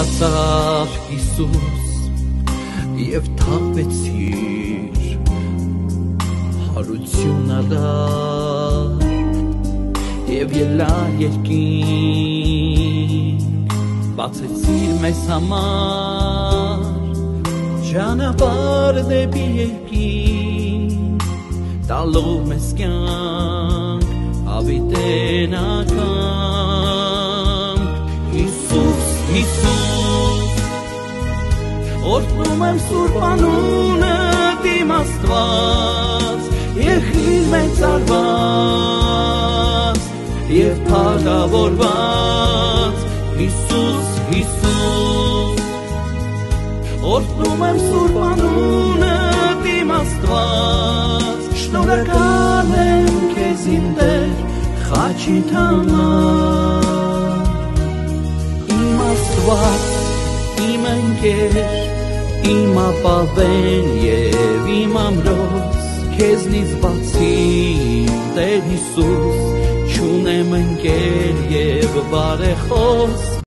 Ուրախացար Հիսուս եւ թափեցիր հարությունը դա եւ ելա երկին բացեցիր մեզ համար ճանապարհ դեպի երկին տալով մեզ կյանք հավիտենական Հիսուս Օրհնում եմ Սուրբ անունը իմ Աստված Եղիր մեծ արված եւ փառավորված Հիսուս Հիսուս Օրհնում եմ Սուրբ անունը իմ Աստված Շնորհակալ եմ քեզ իմ Տեր խաչի համար Իմ Աստված իմ ընկեր իմ ապավեն եւ իմ ամրոց քեզնից բացի Տեր Հիսուս չունեմ ընկեր եւ բարեխոս